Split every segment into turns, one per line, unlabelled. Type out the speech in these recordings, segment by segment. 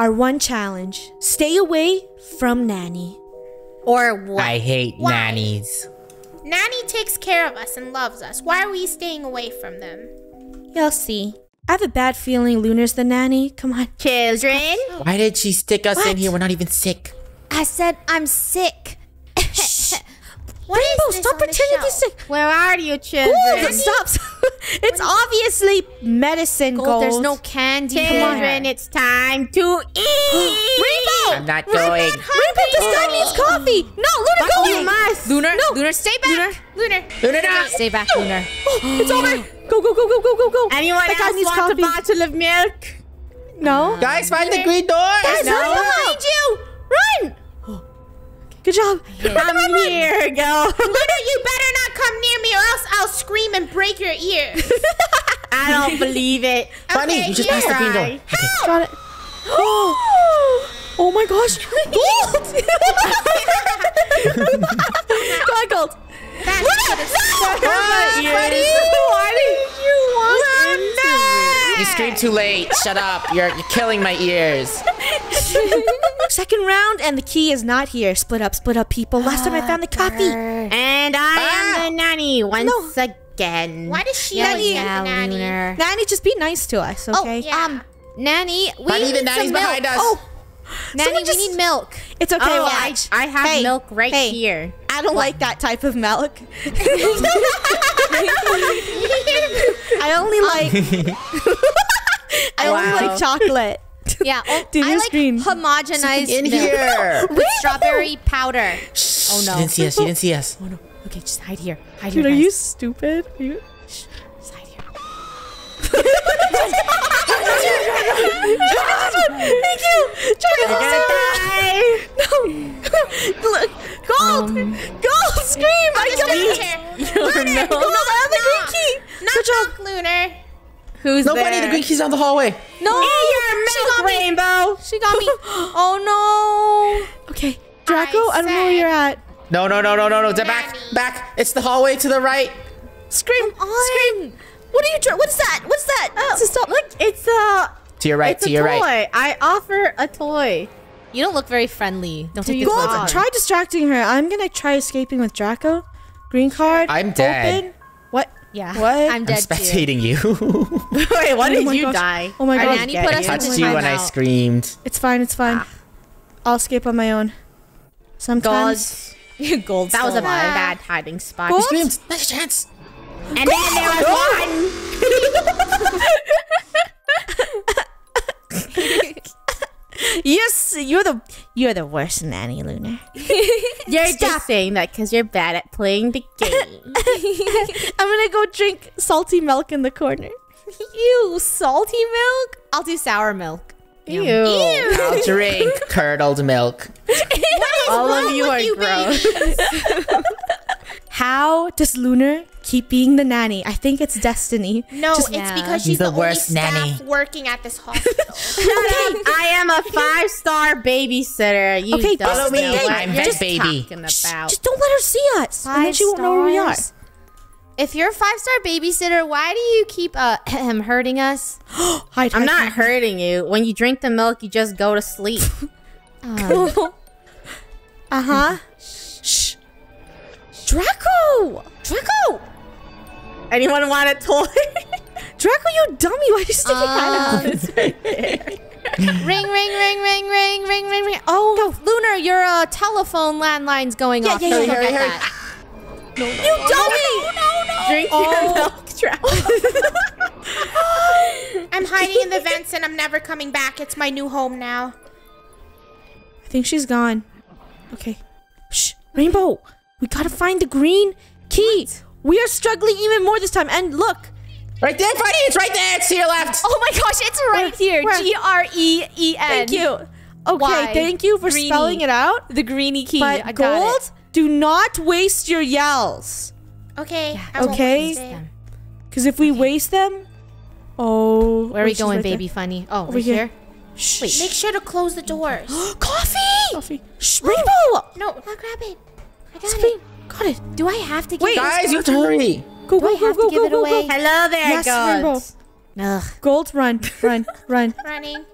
our one challenge. Stay away from Nanny.
Or what?
I hate
Why?
nannies.
Nanny takes care of us and loves us. Why are we staying away from them?
You'll see. I have a bad feeling Lunar's the nanny. Come on.
Children?
Why did she stick us in here? We're not even sick.
I said I'm sick.
What is
Rainbow,
this
stop
on the
pretending to be
shelf?
sick.
Where are you, children?
Gold, stop. it's obviously medicine, Gold.
Gold, there's no candy. Children, it's time to eat.
Rainbow!
I'm not going.
Rainbow, this guy needs coffee. No, Luna, go away.
must.
Lunar, Lunar, stay back.
Lunar.
Luna, no.
Stay back, Lunar.
Oh, it's over. Go, go, go, go, go, go, go.
Anyone
That
else
needs
want
coffee.
a bottle of milk?
No.
Guys, find the green door.
Guys,
No.
run behind you. Run. Good job.
I'm here, go.
Lunar, you better not come near me or else I'll scream and break your ear.
I don't believe it.
Bunny,
Okay,
you just
yeah.
passed the green door.
Try.
Okay.
Got it. Oh my gosh. Gold. Go on, Gold.
That's
Buddy,
Why did you want into
You screamed too late. Shut up. You're, you're killing my ears.
Second round, and the key is not here. Split up, split up, people. Last time I found the coffee.
And I
Ah.
am the nanny once again.
Why does she
Yeah,
always get
yeah,
the nanny?
Nanny, just be nice to us, okay?
yeah.
Um, Nanny, we
Bunny,
need
the nanny's
some milk.
behind us.
Oh,
Nanny,
Someone
we
just-
need milk.
it's okay.
Oh, I,
watch.
I have
Hey,
milk right
hey.
here.
I don't like that type of milk. I only like. I only
Wow.
like chocolate.
Yeah, oh,
Do
I
your
like
screen.
homogenized
In
milk
here.
with strawberry powder.
Oh
no.
She didn't see us. She didn't see us.
Oh no. Okay, just hide here. Hide
Dude, are you stupid? Are you?
Just hide here.
Thank you. Try to
Die.
No. Look, gold, gold, scream! I got it.
Here.
Your milk.
No, I have the green key.
Not
Good job.
milk, Lunar.
Who's
Nobody.
there?
The green key's down the hallway.
No,
Your milk, Rainbow.
she got me. Oh no.
Okay, Draco, I,
I
don't know where you're at.
No, no, no, no, no, no. Back, back. It's the hallway to the right.
Scream! Scream! What are you trying? What's that? What's that?
Oh,
stop.
Look, it's a
To your right.
it's
To
a
your
toy.
right.
I offer a toy.
You don't look very friendly. Don't take
you
this
Gold,
God.
on.
try distracting her. I'm gonna try escaping with Draco. Green card.
I'm dead.
Open. What?
Yeah.
What?
I'm dead.
I'm
dead too.
spectating you.
Wait, why
Oh
did
my
you
gosh.
die?
Oh my God.
Nanny put us
you.
in
Touched you when I screamed.
It's fine. It's fine. Ah. I'll escape on my own. Sometimes.
Gold. Gold.
That was a
still alive.
bad hiding spot.
Gold?
Screamed. Nice chance.
And then there was one.
Yes, you're the you're the worst nanny, Lunar.
You're just saying that because you're bad at playing the game.
I'm gonna go drink salty milk in the corner.
Ew, salty milk? I'll do sour milk.
Ew.
I'll drink curdled milk.
All of you are
you,
gross.
How does Lunar keep being the nanny? I think it's destiny.
No,
Just-
it's
Yeah.
because she's
the
the, only
worst
staff
nanny.
working at this hospital. okay.
I am a five star babysitter. You
Okay,
don't
this is
know what
I'm
you're
baby.
talking
Shh,
about.
just don't let her see us, and then she won't know where we are.
If you're a five star babysitter, why do you keep uh hurting us?
Hide,
I'm
hide,
not
hide.
hurting you. When you drink the milk, you just go to sleep.
Um,
Uh huh. Shh. Draco! Draco!
Anyone want a toy?
Draco, you dummy! Why are you sticking
Um,
out?
ring, ring, ring, ring, ring, ring, ring, ring. Oh, Lunar, your uh, telephone landline's going
Yeah,
off.
yeah,
Don't
yeah,
forget
hurry,
that.
You dummy!
Drink your milk, Travis.
I'm hiding in the vents and I'm never coming back. It's my new home now.
I think she's gone. Okay. Shh. Rainbow, we gotta find the green key. We are struggling even more this time. And look,
Right there, buddy. It's right there. It's to your left.
Oh my gosh, it's right here.
where?
G R E E N.
thank you. Okay,
Why?
thank you for
Greenie.
spelling it out.
The greeny key.
But
I got
gold,
it.
do not waste your yells.
Okay. I won't
Okay. Because if we waste them, oh,
Where are we
oh,
going,
right there.
baby Funneh? Oh,
Over
right
here.
here.
Shh.
Wait, make sure to close the doors.
coffee. Coffee. Shh, Rainbow.
no, I'll grab it. I got
Scream.
it.
Got it.
Do I have to give
it
away? Wait.
Guys, you have to
to-
hurry.
Go,
Do I
go, go,
have
go,
to give
go,
it
go,
away?
go.
Hello there,
Yes, Rainbow.
Ugh.
Gold, run, run, run.
Running.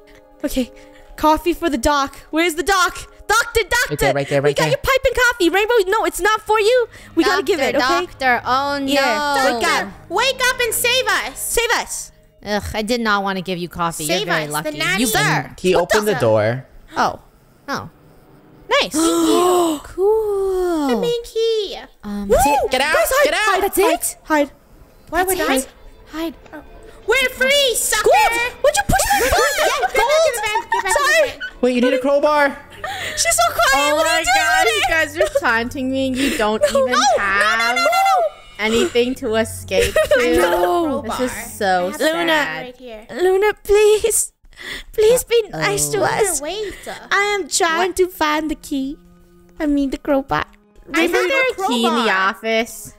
Okay. Coffee for the doc. Where's the doc? Doctor, doctor.
there, right there, right We
got
there.
your pipe and coffee. Rainbow, no, it's not for you. We gotta give it, okay?
Doctor, oh no.
Yeah. Wake up.
Wake up and save us.
Save us.
Ugh, I did not want to give you coffee.
Save
You're very
us, the
lucky.
nanny.
You sir.
He opened the door.
Oh,
Oh.
nice. cool.
Main key.
Um,
Get out! Get out!
That's it? Hide.
Why would I?
hide.
We're free, sucker.
Gold, would you push me?
Get back in the van. Get back
Sorry.
Wait, you need a crowbar.
She's so quiet.
Oh
what
my
you doing?
god, you guys are taunting me. You don't even have anything to escape to.
No.
This is so
Luna.
sad.
Right here.
Luna, please. Please be nice to us.
Wait.
I am trying to find the key. I mean the crowbar.
I
Is there
have
a
a
key in the office?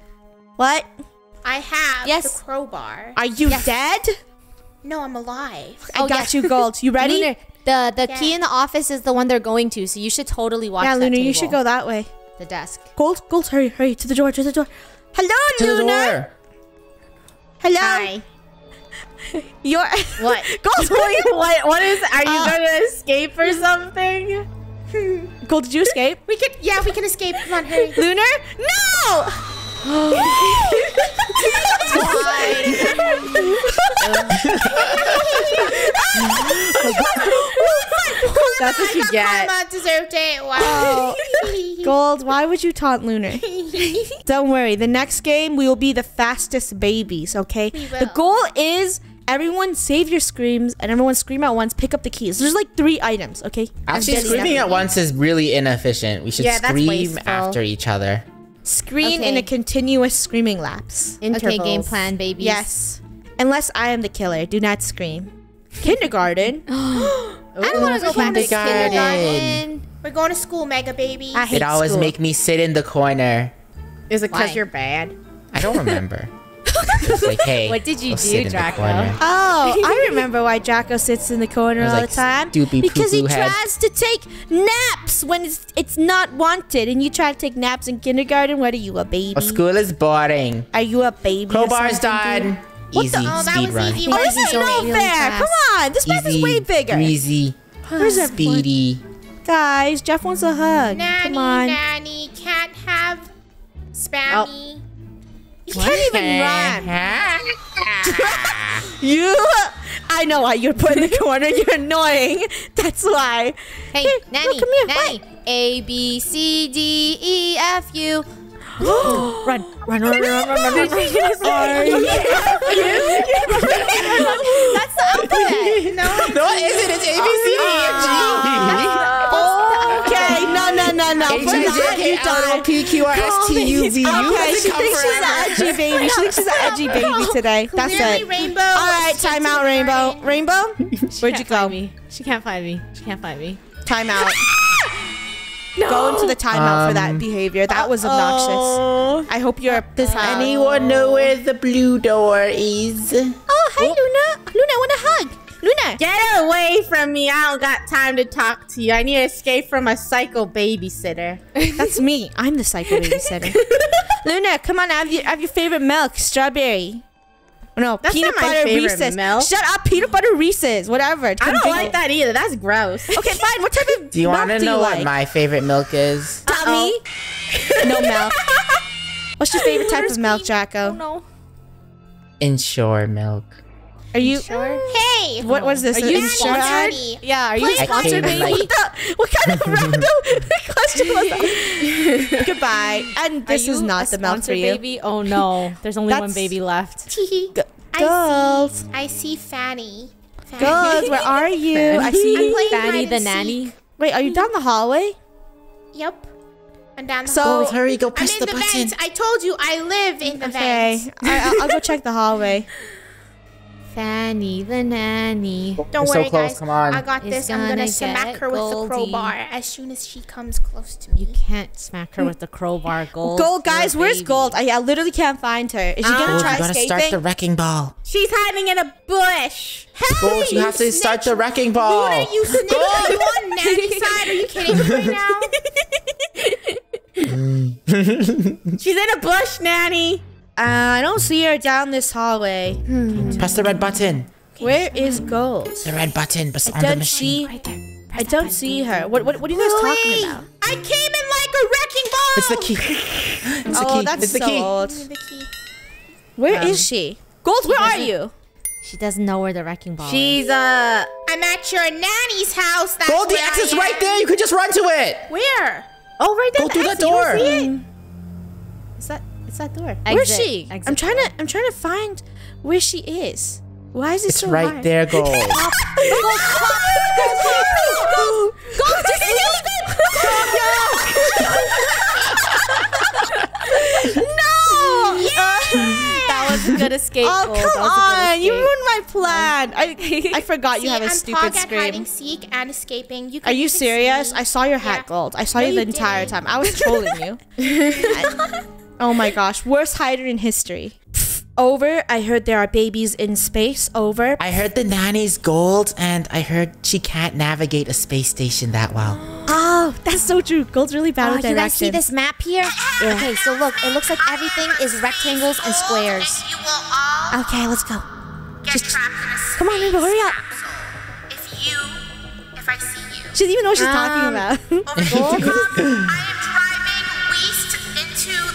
What?
I have
Yes.
the crowbar.
Are you dead?
No, I'm alive.
I
Oh,
got
yes.
you, Gold. You ready?
Lunar, the the key in the office is the one they're going to, so you should totally watch
yeah,
that
Luna, you
table.
should go that way.
The desk.
Gold, Gold, hurry, hurry to the door, to the door. Hello,
To the
Luna.
door.
Hello.
Hi.
You're
What?
Gold.
What? What is? Are you
Uh,
gonna escape or something?
Gold, did you escape?
We could, yeah, we can escape. Come on, hurry.
Lunar? No!
That's what you get.
Karma deserved it. Wow. Oh.
Gold, why would you taunt Lunar? Don't worry, the next game we will be the fastest babies, okay? The
will.
goal is everyone save your screams and everyone scream at once, pick up the keys. There's like three items, okay?
Actually, screaming at once is really inefficient. We should
Yeah,
scream after each other.
Scream in a continuous screaming lapse.
Okay, game plan, babies.
Yes. Unless I am the killer, do not scream. Kindergarten?
I don't want to go back to
kindergarten.
kindergarten.
We're going to school, mega baby.
I hate
It always
school.
make me sit in the corner.
Is it because you're bad?
I don't remember. It's like, hey,
What did you
go
do,
sit in the
Draco?
Oh, I remember why Jacko sits in the corner all
like,
the time.
"Stupid
because he
head."
tries to take naps when it's it's not wanted, and you try to take naps in kindergarten. What are you, a baby?
Oh, school is boring.
Are you a baby? or
Crowbar's
something, dude?
done. Easy
Oh, that
speed
was
run.
easy.
Oh, this is
going
no
really
fair.
fast.
Come on, this map is way bigger.
breezy,
Where's everyone?
speedy.
Guys, Jeff wants a hug.
Nanny,
Come on.
nanny, can't have spammy. Oh.
You can't even run. You. I know why you're put in the corner. You're annoying. That's why.
Hey,
Here, no,
nanny,
come here.
nanny. A B C D E F U.
Run, run, run, run, run, run, run, run.
That's
L, M,
die.
N, P, Q, R, S, T, U, V. U.
Okay, she thinks she's an edgy baby. She thinks she's an edgy baby today. That's it.
rainbow.
All right, time out, Rainbow. Rainbow, where'd you go?
find me. She can't find me. She can't find me.
Time out. Go into the timeout for that
Um,
behavior. That was obnoxious. I hope you're this
Anyone know where the blue door is?
Oh, hi, Luna. Luna, I want a hug. Luna.
Get away from me. I don't got time to talk to you. I need to escape from a psycho babysitter.
That's me. I'm the psycho babysitter. Luna, come on, have your have your favorite milk, strawberry. Oh, no,
That's
peanut
not
butter
favorite
Reese's.
milk.
Shut up, peanut butter Reese's. Whatever.
I don't like that either. That's gross.
Okay, fine. What type of
Do you want to know
you
what
like?
my favorite milk is?
Tommy? no milk. What's your favorite type of milk, Jacko?
Oh, no.
Inshore milk.
Are you?
Hey,
What was this?
Are you
Is-
sponsored?
Nanny.
Yeah, are you
Please
I
sponsored, baby?
like-
What, the, what kind of random question was that? Goodbye. And this is not the milk for you.
baby? Oh no, there's only one baby left.
I
Girls.
see. I see Fanny. Fanny.
Girls, where are you? I see
I'm playing
Fanny the nanny.
seek.
Wait, are you down the hallway?
Yep. I'm down the
So-
hall.
Oh, hurry, go
I'm
press
in
the,
the,
button.
vents. I told you I live in the
Okay,
vents.
I, I'll, I'll go check the hallway.
Fanny the nanny.
Don't
You're so
worry,
close,
guys.
come on.
I got
Is
this. I'm gonna
gonna
smack
get
her with the crowbar as soon as she comes close to me.
You can't smack her with the crowbar. Gold.
Gold, guys, where's
baby.
Gold? I, I literally can't find her. Is she gonna
Gold,
try
you gotta
escaping?
start the wrecking ball.
She's hiding in a bush.
Gold, you have to start the wrecking ball.
Luna, you snitch. Are you on nanny side? Are you kidding me right now?
She's in a bush, nanny.
Uh, I don't see her down this hallway.
Press the red button.
Where is Gold?
The red button bes-
I
on the
don't
machine.
see I don't see her. What what what are you guys talking about?
I came in like a wrecking ball.
It's the key. It's the
oh,
key.
that's
it's the
so
key.
old.
The key.
Where is she? Gold, where are you?
She doesn't know where the wrecking ball is.
She's uh
I'm at your nanny's house. That's
Gold, the
where I
exit's right there. You could just run to it.
Where?
Oh right there.
Go through
the
that
exit. You don't
door.
See it? It's that it's that door.
Where's she?
Exit
I'm trying
door.
to I'm trying to find where she is. Why is it
It's
so
right
hard?
there, Gold.
Gold, just leave it. no.
That was a good escape.
Oh
Gold.
come
That was a good
on! You
escape.
ruined my plan. I I forgot you
See,
have a
I'm
stupid
Pog at hiding,
scream.
seek, and escaping. You
Are you
can see
serious?
me.
I saw your hat,
Yeah.
Gold. I saw
No,
you the
you
entire
didn't.
time. I was trolling you. Oh my gosh, worst hider in history. Over. I heard there are babies in space. Over.
I heard the nanny's gold, and I heard she can't navigate a space station that well.
Oh, that's so true. Gold's really bad
Oh,
with
you guys see this map here? Okay, so look, it looks like everything is rectangles and squares.
And you will all
Okay, let's go.
get trapped in a
Come on, Rainbow, hurry up.
capsule. If you, if I see you.
She doesn't even know what she's talking
Um,
about.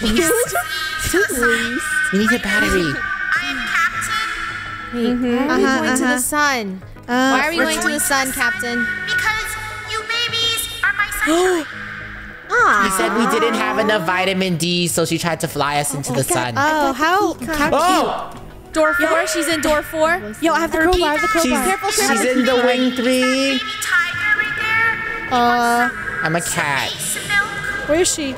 into the galaxy. to the sun.
We need a battery.
I am Captain
Wait, why are we
Uh-huh,
going to
uh-huh.
the sun?
Uh,
Why are we
we're
going to the sun,
the
Captain?
because you babies are my sunshine.
She said we didn't have enough vitamin D, so she tried to fly us into the sun.
Oh, how, how
Oh,
Door four. She's in door four.
cute. Yo, I have the crowbar. I have the crowbar.
she's, careful. she's in the wing three.
Baby tiger right there.
Uh,
I'm a cat.
Where is she?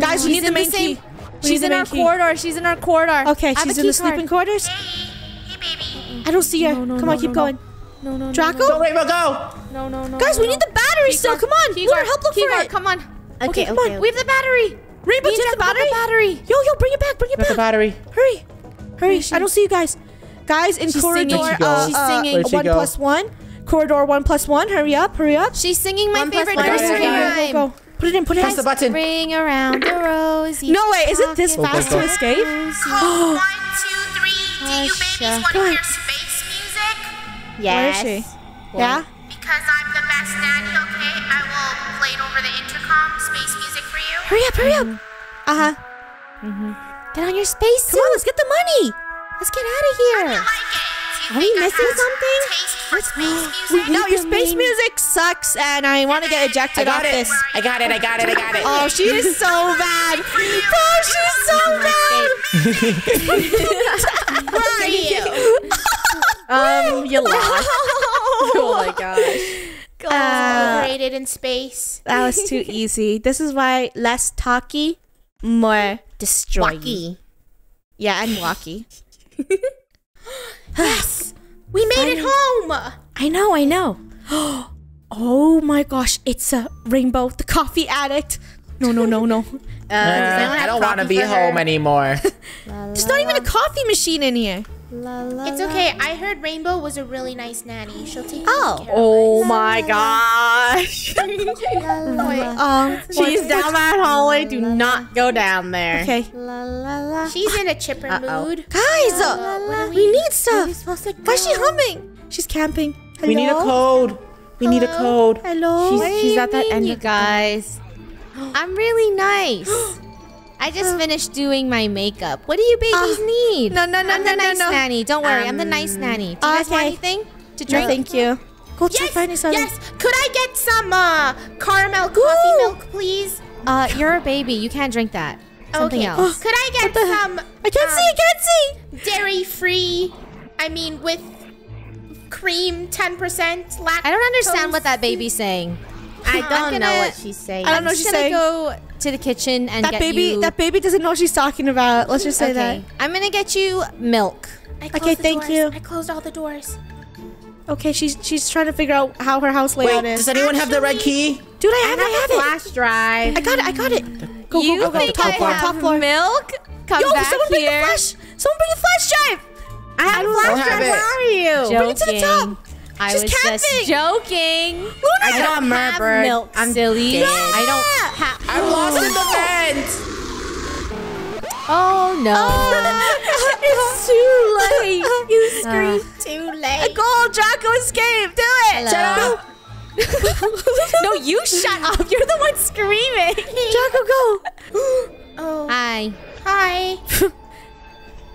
Guys, we
She's
need the
in the
main
same-
key. We
She's in our
key.
corridor. She's in our corridor.
Okay,
I have
she's
a
in the
card.
sleeping quarters.
Hey, hey, baby.
I don't see her.
no,
Come
no,
on, keep
no,
going.
No, no, no.
Draco?
Go, Rainbow, go!
No, no, no.
Guys,
no,
we
no.
need the battery still. Come on.
Key
Lunar, help look
Key
for
card.
it.
Come on.
Okay, come on.
We have the battery.
Rainbow,
Me
do you
and
have the battery?
the battery.
Yo, yo, bring it back. Bring it
Got the battery.
Hurry. Hurry. I don't see you guys. Guys, in
She's
corridor
singing.
uh,
She's
uh,
singing.
Where'd she
one plus one. Corridor one plus one. Hurry up. Hurry up.
She's singing my favorite
one.
nursery
Go, go,
rhyme.
Go, go. Put it in. Put it
Press
in.
the button.
Ring around the rosy.
No way. Is it this
pocket
fast
go,
to
go.
escape?
Code one, two, three. Do you
Hush,
babies want to
come on.
hear space music?
Where is
Yes.
she? Yeah.
Because I'm the best nanny, okay? I will play it over the intercom, space music for you.
Hurry up. Hurry up. Uh huh.
Get on your space
Come on. Let's get the money.
Let's get out of here.
I like it. Do you
Are we
think I
missing
have
something?
Taste for space music?
No, your space
main-
music sucks, and I want to get ejected off
it.
this.
I got it. I got it. I got it.
Oh, she is so bad. Oh, she's so bad.
Where are you?
Um, you lost. oh my gosh.
Uh,
Overrated in space.
that was too easy. This is why less talky, more destroy.
Wacky.
Yeah, and walkie.
Yes, we it home.
I know, I know. Oh my gosh, it's a rainbow, the coffee addict. No, no, no, no.
Uh, does anyone
I don't want to be
for her?
home anymore.
There's not even a coffee machine in here.
It's okay. I heard Rainbow was a really nice nanny. She'll take
Oh.
good care
Oh my gosh.
Um,
She's down that hallway. Do not go down there.
okay.
of us. She's in a chipper
Uh-oh.
mood.
Guys, uh,
what are
we need stuff.
supposed
Why is she humming? She's camping. Hello?
We need a code. We need a code.
Hello?
She's, she's at that end.
You guys, I'm really nice. I just finished doing my makeup. What do you babies need?
no, no, no,
I'm
no,
the
no,
nice
no.
nanny. Don't worry, I'm the nice nanny. Do you guys want anything to
No,
drink?
thank you. Go try
Yes,
finding something.
yes. Could I get some uh, caramel coffee
Ooh.
milk, please?
Uh, you're a baby. You can't drink that. Something
okay.
else.
Could I get some
I can't see, I can't see.
dairy free? I mean, with cream, ten percent lactose.
I don't understand what that baby's saying.
I don't know what she's saying.
I don't
I'm
know what she's saying.
go to the kitchen and
That
get
baby,
you.
that baby doesn't know what she's talking about. Let's just say
okay. I'm gonna get you milk.
I
Okay, thank
doors.
you.
I closed all the doors.
Okay, she's she's trying to figure out how her house layout
Wait,
is.
does anyone have the red key?
Dude, I have, it, I have it.
Flash drive.
I got it, I got it. Go,
you
go, go, go.
think
Top
I
floor,
have
top floor.
milk? Come
Yo,
back
someone bring the flash. Someone bring the flash drive.
I have a flash drive. Where are you?
Bring it to the top.
I
She's
was just joking.
Luna,
I got a
have
Merbird.
milk,
I'm
silly.
dead.
I don't have.
I'm lost in the vent.
Oh no!
it's too late. You
Uh,
screamed too late. Gold, Draco escaped. Do it.
Hello.
no, you shut up. You're the one screaming.
Draco, go.
Oh,
Hi.
hi.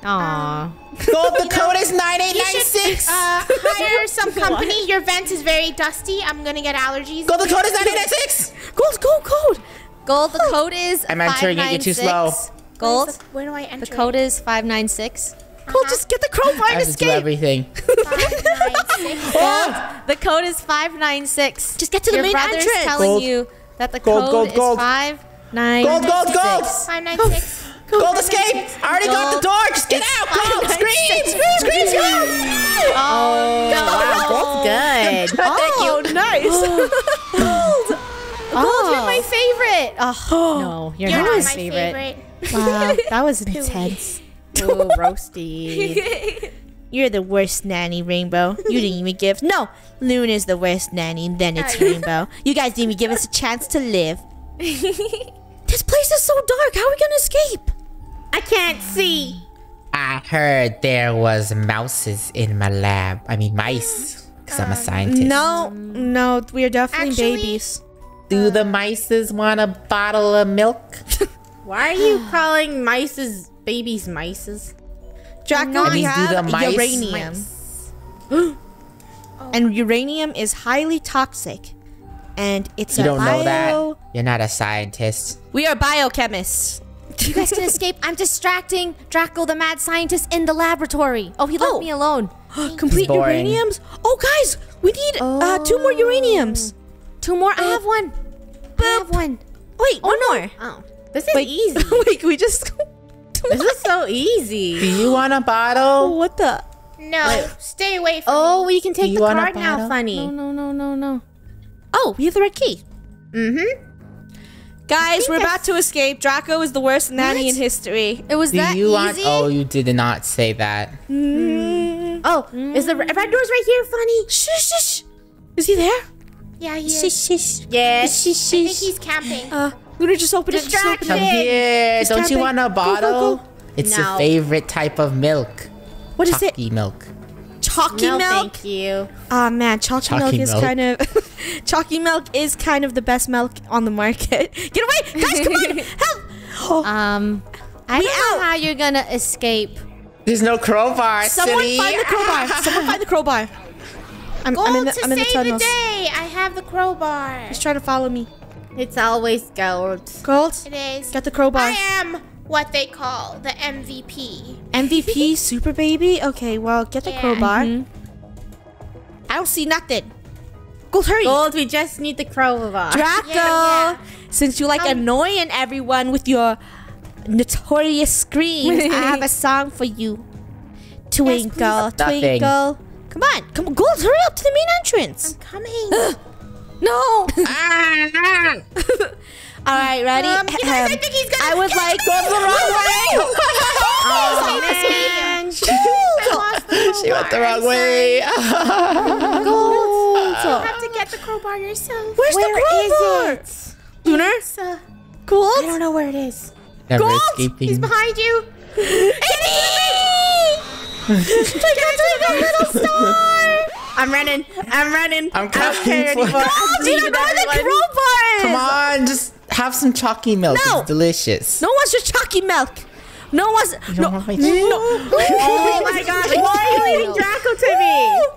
Aw.
Gold, the code is
You
9896.
Should uh, hire some company. Your vent is very dusty. I'm gonna get allergies.
Gold, the code is 9896.
Gold, gold, gold.
Gold, the code is
I'm entering it, you're too slow.
Gold,
Where do I enter?
the code is 596.
Gold, just get the crowbar
I
and
have to do
escape.
everything.
Five, nine, six.
Gold, the code is 596.
Just get to the
Your
main
brother's
entrance.
telling
Gold.
you that the
Gold,
code
gold,
is
gold.
596.
Gold, gold, gold.
Five, nine, six.
Gold, escape. I already got the door. Just get out. Go. Scream. Scream. Scream.
Oh,
Wow, that's good.
Oh, nice.
Gold, you're my oh. favorite. Oh, no, you're,
You're
not
not
my
my
favorite.
favorite.
Wow, that was intense.
Ooh, roasty.
You're the worst nanny, Rainbow. You didn't even give. No, Loon is the worst nanny, then it's Rainbow. You guys didn't even give us a chance to live. this place is so dark. How are we gonna escape?
I can't see.
I heard there was mouses in my lab. I mean mice, because I'm a uh, scientist.
No, no, we are definitely
Actually-
babies.
Do the mices want a bottle of milk?
Why are you calling mice's babies mices?
Draco,
That
we
means do the
have
mice-
uranium. And uranium is highly toxic. And it's
You
a
don't know that. You're not a scientist.
We are biochemists.
You guys can escape. I'm distracting Draco, the mad scientist, in the laboratory. Oh, he left
Oh.
me alone.
Complete uraniums? Oh, guys, we need uh, two more uraniums.
Two more. I have one. I have one.
Wait, one more.
Oh.
This is
Wait,
easy.
Wait, can we just.
This is so easy.
Do
easy.
you want a bottle?
what the?
No, stay away from
Oh,
me.
we can take
You
the
want
card now.
bottle?
Funneh.
No, no, no, no. Oh, we have the red key.
Mm-hmm.
Guys, we're about to escape. Draco is the worst nanny in history.
It was
Do
that
you
easy.
want? Oh, you did not say that.
Oh, is the red red door's right here? Funneh.
Shush, shush. Is he there?
Yeah, he is.
shush.
Yes.
Shush,
I think he's camping.
Uh, Luna, just open it. Just open
Come here.
Just
Don't you want a
Go, go,
bottle?
go.
It's
No.
your favorite type of milk.
What is it?
Milk.
Chalky
No,
milk.
thank you.
Ah man, chalky,
Chalky
milk is kind of chalky milk is kind of the best milk on the market. Get away, guys! Come on, help! Oh,
Um, I
We
don't know how you're gonna escape.
There's no crowbar.
someone
silly.
find the crowbar! Someone find the crowbar! I'm,
Gold
I'm in the,
to
I'm in the
save the day. I have the crowbar.
Just try to follow me.
It's always gold.
Gold,
It is.
get the crowbar.
I am what they call the MVP.
MVP super baby. Okay, well get the
Yeah.
crowbar.
Mm-hmm.
I don't see nothing. Gold, hurry!
Gold, we just need the crowbar.
Draco,
Yeah, yeah.
since you like
Um,
annoying everyone with your notorious screams, I have a song for you. Twinkle,
Nothing.
twinkle. Come on, come on, Gold, hurry up to the main entrance.
Coming.
No.
Ah,
All right, ready?
Um, you guys, I think he's gonna
I would like
me.
go the wrong way.
Oh,
man. I lost the crowbar.
she went the wrong
I'm
way.
sorry. You have to get the crowbar yourself.
Where's the crowbar?
it?
Lunar?
It's, uh,
Gold?
I don't know where it is.
Never
Gold!
escaping.
He's behind you.
I'm running. I'm running.
I'm
I don't care
coming for-
anymore. I'm
Do you know where the
everyone.
crowbar is?
Come on, just have some chalky milk.
No.
It's delicious.
No one wants your chalky milk. No one wants.
You
No.
don't want my
no.
Oh my gosh! Why are you leaving Draco to me?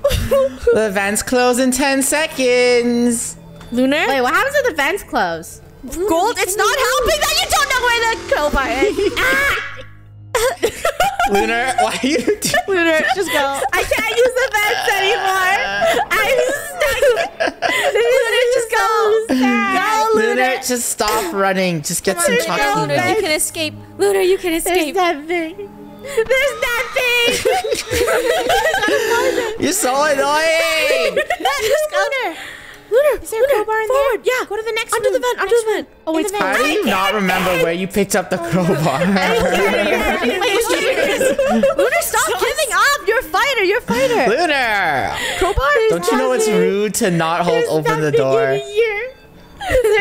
The vents close in 10 seconds.
Lunar?
Wait, what happens if the vents close?
Gold, it's not helping that you don't know where the crowbar is. Ah!
Lunar, why are you do-
Lunar, just go.
I can't use the vents anymore. I'm stuck.
Lunar, just go. Go, Lunar.
Lunar, just stop running. Just get some
Come on,
chalky
go,
milk.
You can escape. Lunar, you can escape.
There's
escape.
nothing. There's nothing.
You're so annoying.
just go. Lunar. Lunar,
Is there a crowbar in
forward.
there?
Yeah.
Go to the next
Under the vent, under oh, the vent. Oh, wait,
the
it's
vent.
How do you not remember where you picked up the crowbar?
Lunar, stop giving up. You're a fighter. You're a fighter.
Lunar!
Crowbar?
Don't you know it's rude to not hold open the door?
Here.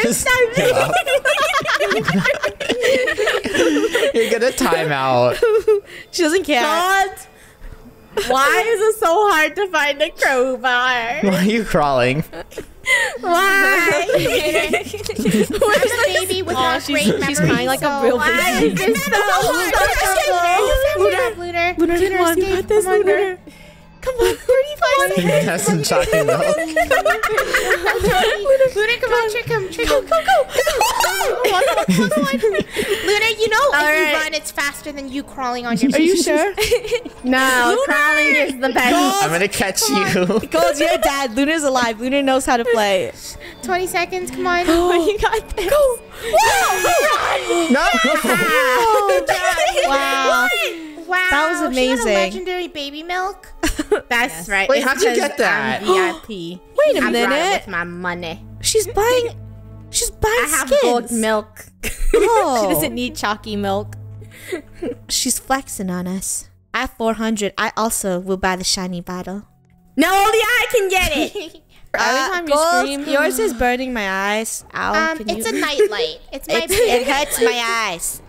Just give up. You're gonna time out.
She doesn't care.
God. Why is it so hard to find a crowbar?
Why are you crawling?
Why?
Where's the baby with oh, our great memories?
she's crying like a real
Why
baby.
is this so uncomfortable?
Lunar, Lunar,
Lunar,
Lunar,
come on, you
escape.
got this,
Come on,
Lunar. Come on, 35 seconds.
That's some shocking milk.
Lunar, come on, trick him, trick him. Go, go, go. Oh, Lunar, you know if
right.
you run, it's faster than you crawling on your
Are you sure?
No, crawling is the best.
I'm gonna catch you.
Gold's your dad. Luna's alive. Luna knows how to play.
20 seconds, come on.
Oh, you got this. Go.
No.
Wow.
Wow.
That was
She had a
amazing.
legendary baby milk.
That's right.
Wait,
It's
how'd you get that?
I'm VIP.
Wait a
I
minute.
with my money.
She's buying. She's buying
I have
skins.
gold milk.
Oh.
She doesn't need chalky milk.
She's flexing on us. I have 400. I also will buy the shiny bottle.
No, only I can get it.
Every
Uh,
time you
Gold,
scream,
yours is burning my eyes. Ow.
Um,
can
it's
you-
a nightlight. It's my
It's, it hurts my eyes.